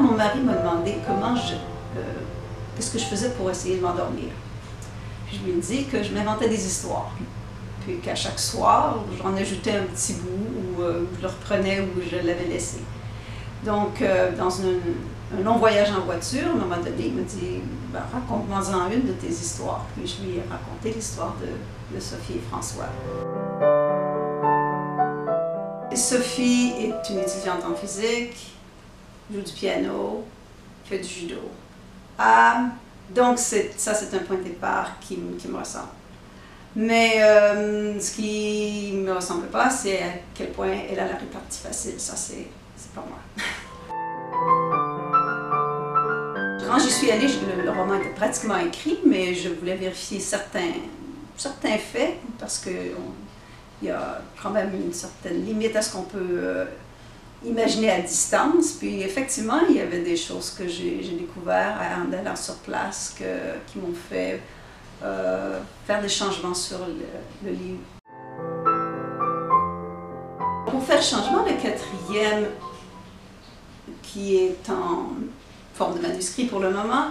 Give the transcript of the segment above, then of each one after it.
mon mari m'a demandé comment je, euh, qu'est-ce que je faisais pour essayer de m'endormir. Je lui ai dit que je m'inventais des histoires. Puis qu'à chaque soir, j'en ajoutais un petit bout ou euh, je le reprenais où je l'avais laissé. Donc, euh, dans un long voyage en voiture, à un moment donné, il me dit ben, Raconte-moi-en une de tes histoires. Puis je lui ai raconté l'histoire de Sophie et François. Sophie est une étudiante en physique, joue du piano, fait du judo. Ah, donc ça, c'est un point de départ qui, me ressemble. Mais euh, ce qui ne me ressemble pas, c'est à quel point elle a la répartie facile. Ça, c'est pas moi. Quand j'y suis allée, le, roman était pratiquement écrit, mais je voulais vérifier certains, faits parce que il y a quand même une certaine limite à ce qu'on peut euh, imaginer à distance. Puis effectivement, il y avait des choses que j'ai découvertes en allant sur place qui m'ont fait euh, faire des changements sur le, livre. Pour faire changement, le quatrième, qui est en forme de manuscrit pour le moment,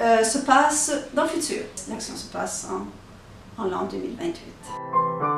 euh, se passe dans le futur. L'action se passe en, en l'an 2028.